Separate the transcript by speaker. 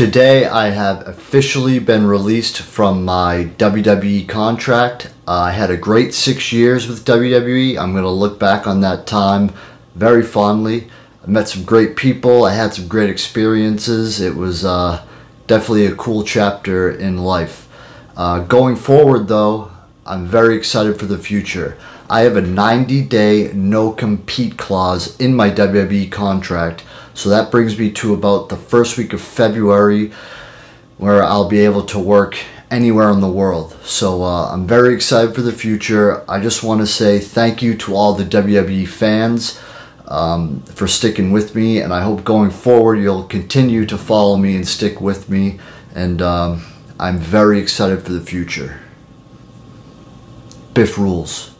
Speaker 1: Today I have officially been released from my WWE contract. Uh, I had a great six years with WWE. I'm going to look back on that time very fondly. I met some great people. I had some great experiences. It was uh, definitely a cool chapter in life. Uh, going forward, though, I'm very excited for the future. I have a 90 day no compete clause in my WWE contract. So that brings me to about the first week of February where I'll be able to work anywhere in the world. So uh, I'm very excited for the future. I just want to say thank you to all the WWE fans um, for sticking with me, and I hope going forward you'll continue to follow me and stick with me. And um, I'm very excited for the future. Biff rules.